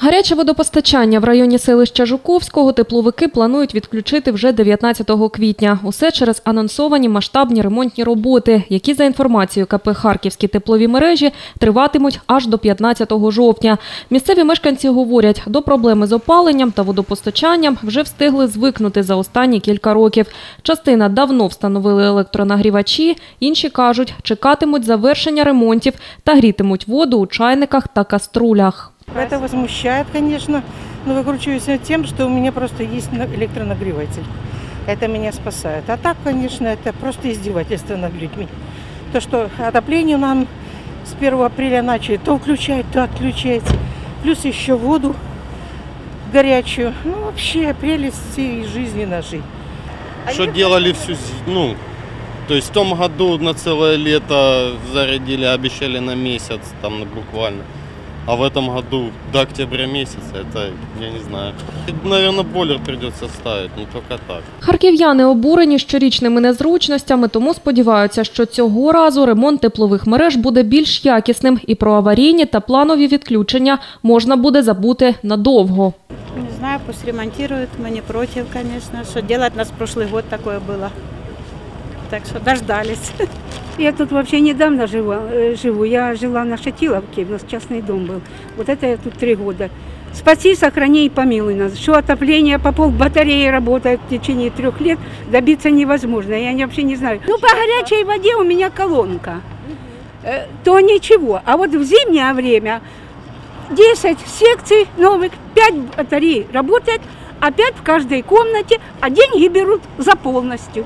Гаряче водопостачання в районі селища Жуковського тепловики планують відключити вже 19 квітня. Усе через анонсовані масштабні ремонтні роботи, які за інформацією КП Харківські теплові мережі триватимуть аж до 15 жовтня. Місцеві мешканці говорять, до проблеми з опаленням та водопостачанням вже встигли звикнути за останні кілька років. Частина давно встановили електронагрівачі, інші кажуть, чекатимуть завершення ремонтів та грітимуть воду у чайниках та каструлях. Это возмущает, конечно, но выкручиваюсь над тем, что у меня просто есть на- электронагреватель. Это меня спасает. А так, конечно, это просто издевательство над людьми. То, что отопление нам с 1 апреля начали то включать, то отключать. Плюс еще воду горячую. Ну, вообще, прелесть всей жизни нашей. А Что делали всю, ну, то есть в том году на целое лето зарядили, обещали на месяц, там ну, буквально. А в этом году до октября месяца, это я не знаю. Наверное, бойлер придется ставить, но только так. Харків'яни обурені щорічними незручностями, тому сподіваються, що цього разу ремонт теплових мереж буде більш якісним і про аварійні та планові відключення можна буде забути надовго. Не знаю, пусть ремонтируют, мы не против, конечно. Что делать, у нас прошлый год такое было. Так что дождались. Я тут вообще недавно жила, э, живу. Я жила на Шатиловке, у нас частный дом был. Вот это я тут три года. Спаси, сохрани и помилуй нас. Что отопление по пол батареи работает в течение трех лет, добиться невозможно. Я не- вообще не знаю. Ну, по горячей воде у меня колонка. Э, То ничего. А вот в зимнее время 10 секций новых, 5 батарей работает, а 5 в каждой комнате, а деньги берут за полностью.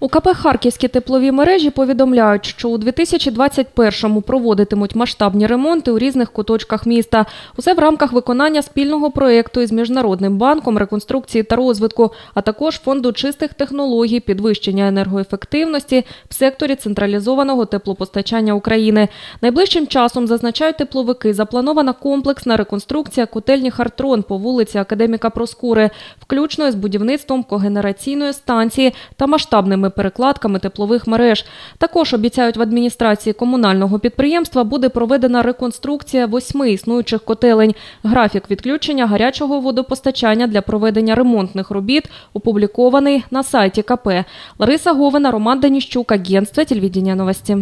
У КП Харківські теплові мережі повідомляють, що у 2021-му проводитимуть масштабні ремонти у різних куточках міста. Усе в рамках виконання спільного проєкту із Міжнародним банком реконструкції та розвитку, а також фонду чистих технологій, підвищення енергоефективності в секторі централізованого теплопостачання України. Найближчим часом зазначають тепловики. Запланована комплексна реконструкція котельні Хартрон по вулиці Академіка Проскури, включно з будівництвом когенераційної станції та масштабними перекладками теплових мереж. Також обіцяють в адміністрації комунального підприємства буде проведена реконструкція восьми існуючих котелень. Графік відключення гарячого водопостачання для проведення ремонтних робіт опублікований на сайті КП. Лариса Говина, Роман Даніщук, агентство телевідіння новості.